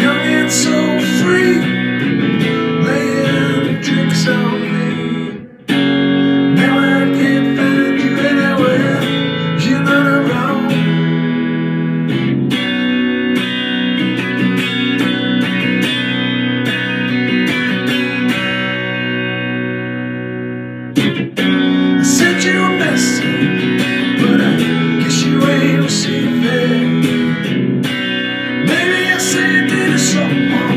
Dying so free, laying on me. Now I can't find you anywhere, you're not around. I sent you a message. Yeah.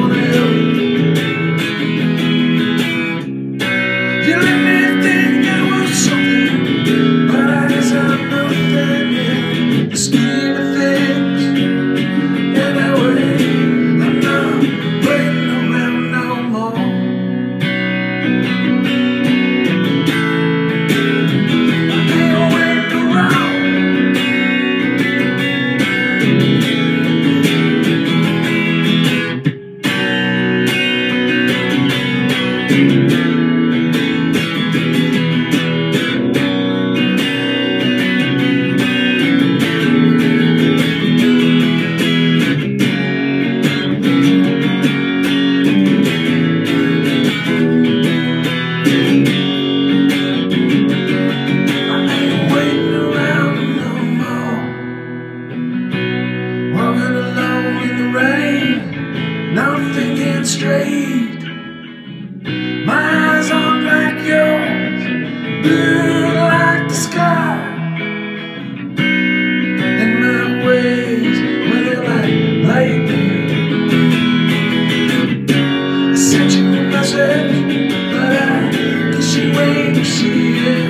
Blue like the sky. And my well, like lightning. I sent you a message, but I guess you ain't received.